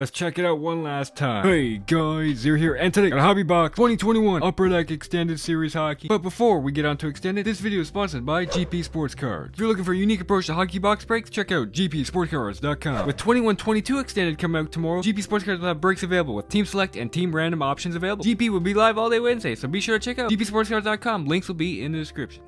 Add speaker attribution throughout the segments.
Speaker 1: Let's check it out one last time. Hey guys, you're here and today got Hobby Box 2021 Upper Deck Extended Series Hockey. But before we get on to Extended, this video is sponsored by GP Sports Cards. If you're looking for a unique approach to hockey box breaks, check out gpsportscards.com. With 2122 Extended coming out tomorrow, GP Sports Cards will have breaks available with Team Select and Team Random options available. GP will be live all day Wednesday, so be sure to check out gpsportscards.com. Links will be in the description.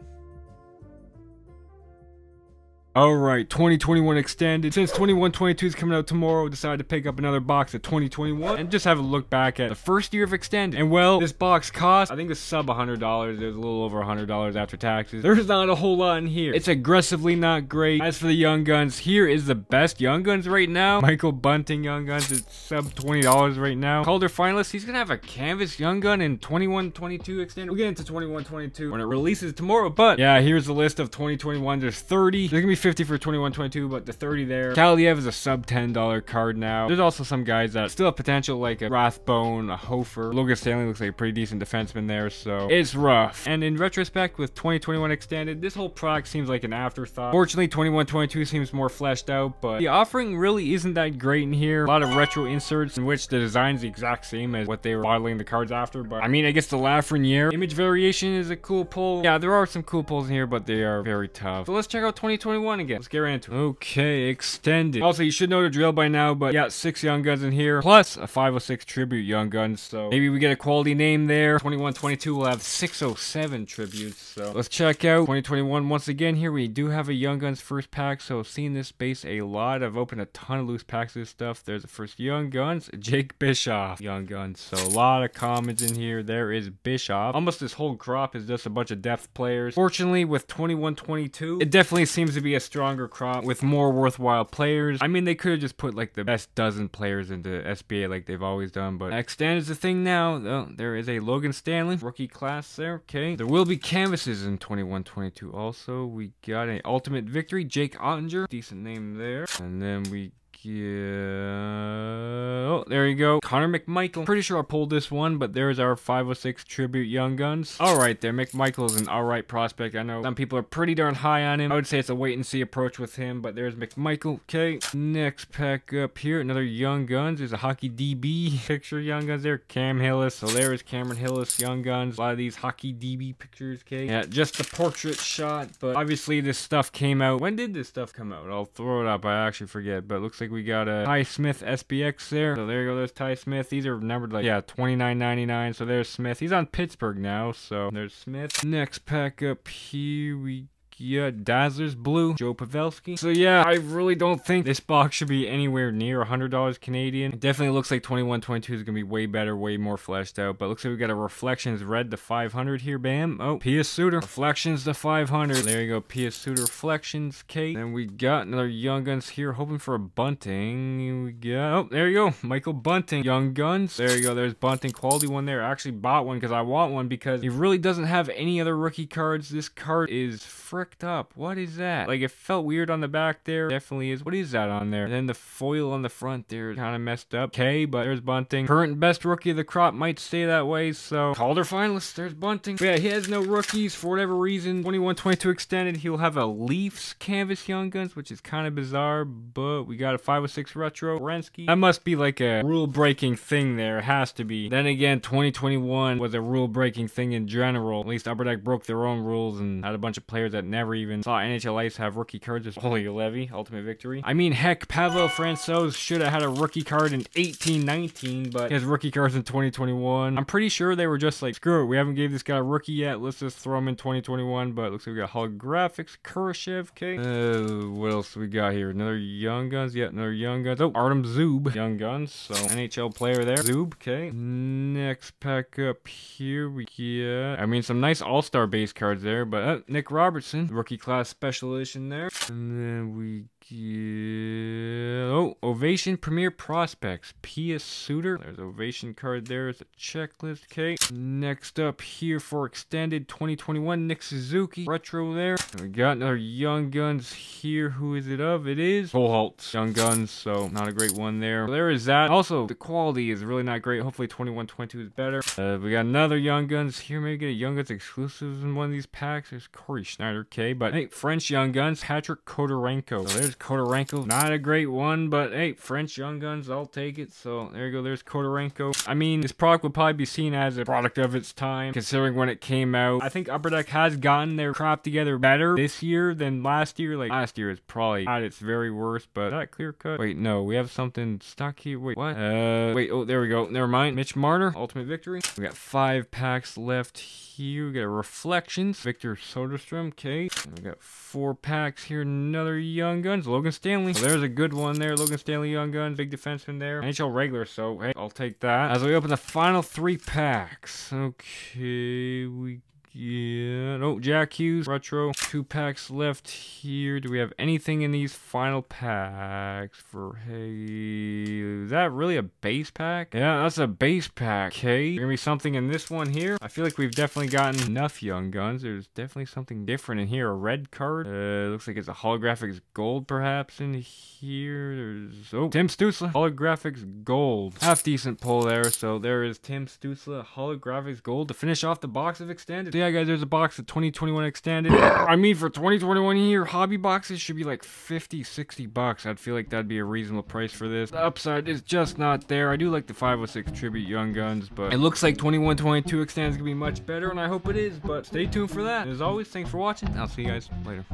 Speaker 1: Alright, 2021 extended. Since 2122 is coming out tomorrow, decided to pick up another box of 2021 and just have a look back at the first year of extended. And well, this box cost, I think it's sub $100. It was a little over $100 after taxes. There's not a whole lot in here. It's aggressively not great. As for the Young Guns, here is the best Young Guns right now. Michael Bunting Young Guns is sub $20 right now. Calder finalist, he's gonna have a canvas Young Gun in 2122 extended. We'll get into 2122 when it releases tomorrow, but yeah, here's the list of 2021. There's 30. There's gonna be 50 for 2122, but the 30 there. Kaliyev is a sub $10 card now. There's also some guys that still have potential, like a Rathbone, a Hofer. Logan Stanley looks like a pretty decent defenseman there, so it's rough. And in retrospect, with 2021 extended, this whole product seems like an afterthought. Fortunately, 2122 seems more fleshed out, but the offering really isn't that great in here. A lot of retro inserts in which the design's the exact same as what they were modeling the cards after, but I mean, I guess the Lafreniere image variation is a cool pull. Yeah, there are some cool pulls in here, but they are very tough. So let's check out 2021 again. Let's get right into it. Okay, extended. Also, you should know the drill by now, but yeah, six Young Guns in here, plus a 506 Tribute Young Guns, so maybe we get a quality name there. 2122 will have 607 tributes, so let's check out 2021 once again. Here we do have a Young Guns first pack, so I've seen this base a lot. I've opened a ton of loose packs of this stuff. There's the first Young Guns, Jake Bischoff Young Guns, so a lot of commons in here. There is Bischoff. Almost this whole crop is just a bunch of depth players. Fortunately, with 2122, it definitely seems to be a stronger crop with more worthwhile players. I mean, they could have just put like the best dozen players into SPA like they've always done, but extend is the thing now. Oh, there is a Logan Stanley rookie class there. Okay, there will be canvases in 21-22. Also, we got an Ultimate Victory, Jake Oettinger, decent name there, and then we yeah. Oh, there you go. Connor McMichael. Pretty sure I pulled this one, but there's our 506 Tribute Young Guns. Alright there. McMichael is an alright prospect. I know some people are pretty darn high on him. I would say it's a wait and see approach with him, but there's McMichael. Okay. Next pack up here. Another Young Guns. There's a Hockey DB picture Young Guns there. Cam Hillis. So there's Cameron Hillis Young Guns. A lot of these Hockey DB pictures. Okay. Yeah, just the portrait shot, but obviously this stuff came out. When did this stuff come out? I'll throw it up. I actually forget, but it looks like we got a Ty Smith SPx there. So there you go, there's Ty Smith. These are numbered like, yeah, 29.99. So there's Smith. He's on Pittsburgh now, so there's Smith. Next pack up here we yeah, Dazzlers Blue, Joe Pavelski. So yeah, I really don't think this box should be anywhere near $100 Canadian. It definitely looks like 2122 is going to be way better, way more fleshed out. But looks like we got a Reflections Red to 500 here, bam. Oh, Pius Suter. Reflections to 500. There you go, Pius Suter Reflections, Kate. Then we got another Young Guns here, hoping for a Bunting. We got, oh, there you go, Michael Bunting. Young Guns. There you go, there's Bunting. Quality one there. I actually bought one because I want one because he really doesn't have any other rookie cards. This card is frick up. What is that? Like, it felt weird on the back there. Definitely is. What is that on there? And then the foil on the front there kind of messed up. Okay, but there's Bunting. Current best rookie of the crop might stay that way, so Calder finalist. There's Bunting. But yeah, he has no rookies for whatever reason. 21-22 extended. He'll have a Leafs canvas Young Guns, which is kind of bizarre, but we got a 506 retro. Renski. That must be like a rule-breaking thing there. It has to be. Then again, 2021 was a rule-breaking thing in general. At least Upper Deck broke their own rules and had a bunch of players that never never even saw NHL Ice have rookie cards as Holy Levy, Ultimate Victory. I mean, heck, Pavel Francouz should have had a rookie card in 1819, but his rookie cards in 2021. I'm pretty sure they were just like, screw it, we haven't gave this guy a rookie yet, let's just throw him in 2021, but looks like we got holographics, Kurashev, okay. Uh, what else we got here? Another Young Guns, yeah, another Young Guns. Oh, Artem Zub, Young Guns, so NHL player there. Zub, okay. Next pack up here, we get, I mean, some nice All-Star base cards there, but uh, Nick Robertson, rookie class special edition there. And then we get... Oh, Ovation Premier Prospects. Pius Suter. There's Ovation card there. It's a checklist. Okay. Next up here for extended 2021, Nick Suzuki. Retro there. We got another Young Guns here. Who is it of? It is Holtz Young Guns, so not a great one there. There is that. Also, the quality is really not great. Hopefully 2122 is better. Uh, we got another Young Guns here. Maybe get a Young Guns exclusives in one of these packs. There's Cory Schneider. Okay, but hey, French Young Guns, Patrick Khodorenko. So there's Khodorenko. Not a great one, but hey, French Young Guns, I'll take it. So there you go, there's Khodorenko. I mean, this product would probably be seen as a product of its time, considering when it came out. I think Upper Deck has gotten their crop together better this year than last year. Like, last year is probably at its very worst, but that clear cut? Wait, no, we have something stuck here. Wait, what? Uh, wait, oh, there we go. Never mind. Mitch Marner, Ultimate Victory. We got five packs left here. We got Reflections, Victor Soderstrom, okay. We got four packs here, another Young Guns, Logan Stanley. There's a good one there, Logan Stanley Young Guns, big defenseman there. NHL regular, so hey, I'll take that. As we open the final three packs. Okay, we yeah. Oh, Jack Hughes, retro. Two packs left here. Do we have anything in these final packs for, hey, is that really a base pack? Yeah, that's a base pack. Okay. Gonna be something in this one here. I feel like we've definitely gotten enough Young Guns. There's definitely something different in here. A red card. Uh, looks like it's a holographics gold perhaps in here. There's, oh, Tim Stützle. Holographics gold. Half decent pull there. So there is Tim Stützle holographics gold to finish off the box of extended yeah, guys, there's a box of 2021 extended. I mean, for 2021 here, hobby boxes should be like 50, 60 bucks. I'd feel like that'd be a reasonable price for this. The upside is just not there. I do like the 506 Tribute Young Guns, but it looks like 2122 extended is gonna be much better, and I hope it is, but stay tuned for that. And As always, thanks for watching. I'll see you guys later.